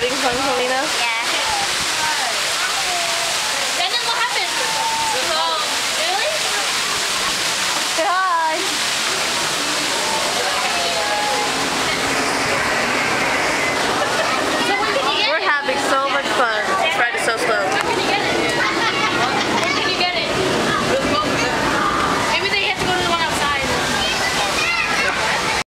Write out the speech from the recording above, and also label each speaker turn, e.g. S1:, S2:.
S1: having fun, Helena?
S2: Yeah.